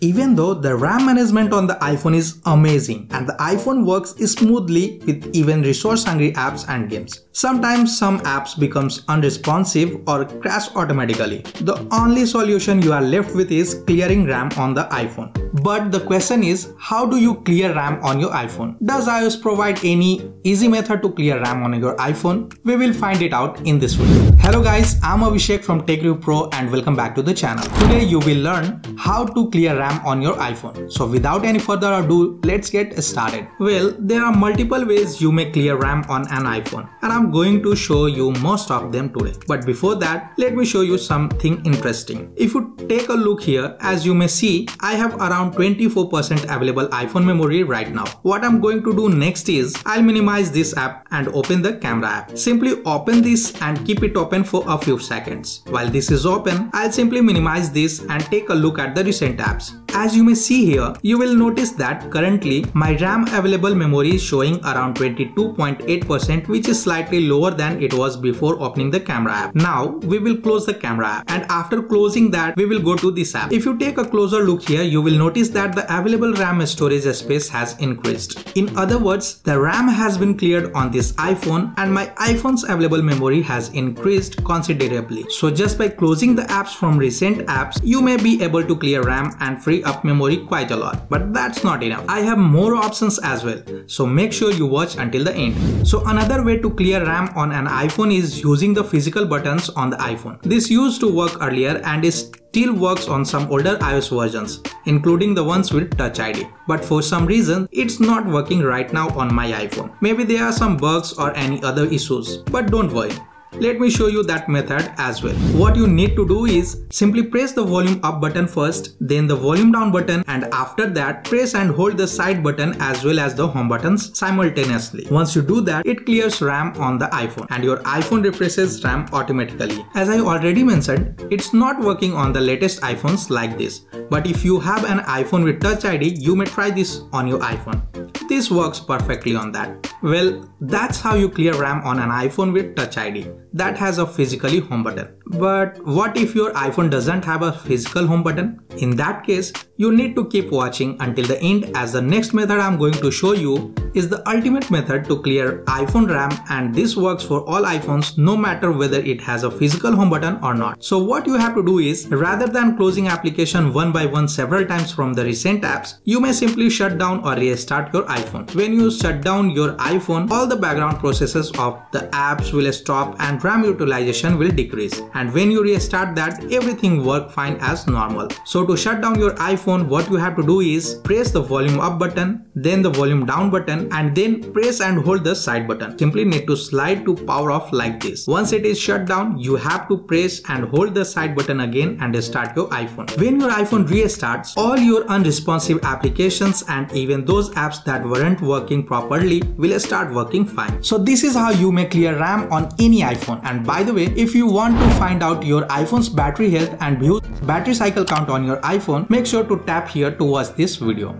Even though the RAM management on the iPhone is amazing and the iPhone works smoothly with even resource hungry apps and games. Sometimes some apps becomes unresponsive or crash automatically. The only solution you are left with is clearing RAM on the iPhone. But the question is, how do you clear RAM on your iPhone? Does iOS provide any easy method to clear RAM on your iPhone? We will find it out in this video. Hello guys, I'm Abhishek from TechReview Pro and welcome back to the channel. Today you will learn how to clear RAM on your iPhone. So without any further ado, let's get started. Well, there are multiple ways you may clear RAM on an iPhone and I'm going to show you most of them today. But before that, let me show you something interesting. If you take a look here, as you may see, I have around around 24% available iPhone memory right now. What I'm going to do next is I'll minimize this app and open the camera app. Simply open this and keep it open for a few seconds. While this is open, I'll simply minimize this and take a look at the recent apps. As you may see here, you will notice that currently my RAM available memory is showing around 22.8% which is slightly lower than it was before opening the camera app. Now we will close the camera app and after closing that we will go to this app. If you take a closer look here, you will notice that the available RAM storage space has increased. In other words, the RAM has been cleared on this iPhone and my iPhone's available memory has increased considerably. So just by closing the apps from recent apps, you may be able to clear RAM and free up memory quite a lot. But that's not enough. I have more options as well. So make sure you watch until the end. So another way to clear RAM on an iPhone is using the physical buttons on the iPhone. This used to work earlier and is still works on some older iOS versions, including the ones with Touch ID. But for some reason, it's not working right now on my iPhone. Maybe there are some bugs or any other issues, but don't worry. Let me show you that method as well. What you need to do is simply press the volume up button first, then the volume down button and after that press and hold the side button as well as the home buttons simultaneously. Once you do that, it clears RAM on the iPhone and your iPhone refreshes RAM automatically. As I already mentioned, it's not working on the latest iPhones like this. But if you have an iPhone with Touch ID, you may try this on your iPhone. This works perfectly on that. Well, that's how you clear RAM on an iPhone with Touch ID that has a physically home button. But what if your iPhone doesn't have a physical home button? In that case, you need to keep watching until the end as the next method I'm going to show you is the ultimate method to clear iPhone RAM and this works for all iPhones no matter whether it has a physical home button or not. So what you have to do is rather than closing application one by one several times from the recent apps, you may simply shut down or restart your iPhone. When you shut down your iPhone, all the background processes of the apps will stop and RAM utilization will decrease. And when you restart that, everything work fine as normal. So to shut down your iPhone, what you have to do is press the volume up button, then the volume down button and then press and hold the side button. Simply need to slide to power off like this. Once it is shut down, you have to press and hold the side button again and start your iPhone. When your iPhone restarts, all your unresponsive applications and even those apps that weren't working properly will start working fine. So this is how you may clear RAM on any iPhone. And by the way, if you want to find out your iPhone's battery health and view battery cycle count on your iPhone, make sure tap here to watch this video.